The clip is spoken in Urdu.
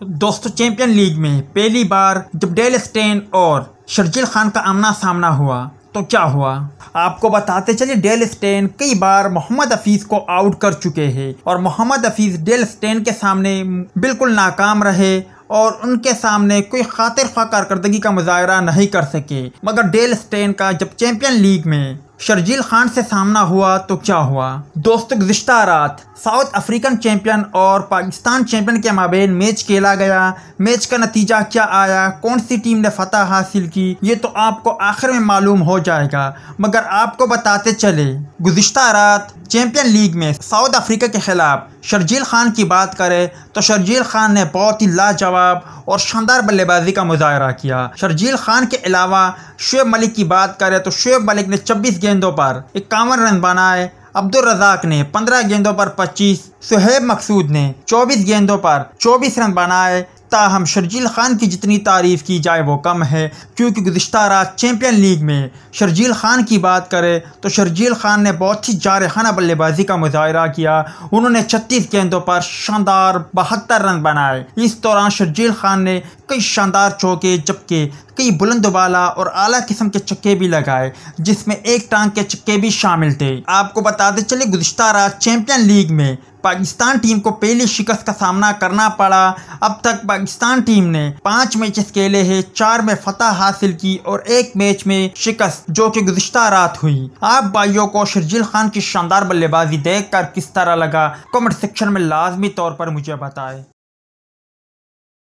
دوستو چیمپئن لیگ میں پہلی بار جب ڈیل اسٹین اور شرجیل خان کا آمنا سامنا ہوا، تو کیا ہوا؟ آپ کو بتاتے چلے ڈیل اسٹین کئی بار محمد حفیظ کو آؤٹ کر چکے ہیں اور محمد حفیظ ڈیل اسٹین کے سامنے بالکل ناکام رہے اور ان کے سامنے کوئی خاطر خواہ کارکردگی کا مظاہرہ نہیں کر سکے۔ مگر ڈیل اسٹین کا جب چیمپئن لیگ میں شرجیل خان سے سامنا ہوا تو کیا ہوا؟ دوست گزشتہ رات، ساؤتھ افریقن چیمپئن اور پاکستان چیمپئن کے مابین میچ کھیلا گیا۔ میچ کا نتیجہ کیا آیا؟ کون سی ٹیم نے فتح حاصل کی؟ یہ تو آپ کو آخر میں معلوم ہو جائے گا، مگر آپ کو بتاتے چلے گزشتہ رات، چیمپئن لیگ میں ساؤتھ افریقہ کے خلاف شرجیل خان کی بات کرے تو شرجیل خان نے بہت ہی لاجواب اور شاندار بلے بازی کا مظاہرہ کیا۔ شرجیل خان کے علاوہ شعیب ملک کی بات کرے تو شعیب ملک نے چبیس گیندوں پر اکاون رن بنائے عبد الرزاق نے پندرہ گیندوں پر پچیس، سہیب مقصود نے چوبیس گیندوں پر چوبیس رن بنائے تاہم شرجیل خان کی جتنی تعریف کی جائے وہ کم ہے۔ کیونکہ گزشتہ رات چیمپئن لیگ میں شرجیل خان کی بات کرے تو شرجیل خان نے بہت ہی جارحانہ بلے بازی کا مظاہرہ کیا۔ انہوں نے چھتیس گیندوں پر شاندار بہتر رن بنائے۔ اس دوران شرجیل خان نے کئی شاندار چوکے جبکہ کئی بلند بالا اور اعلیٰ قسم کے چکے بھی لگائے، جس میں ایک ٹانگ کے چکے بھی شامل تھے۔ آپ کو بتاتے چلے گزشتہ رات چیمپئن لیگ میں پاکستان ٹیم کو پہلی شکست کا سامنا کرنا پڑا۔ اب تک پاکستان ٹیم نے پانچ میچز کھیلے ہیں چار میں فتح حاصل کی اور ایک میچ میں شکست، جو کہ گزشتہ رات ہوئی۔ آپ بھائیوں کو شرجیل خان کی شاندار بلے بازی دیکھ کر کس طرح لگا؟ کمنٹ سیکشن میں لازمی طور پر مجھے بتائے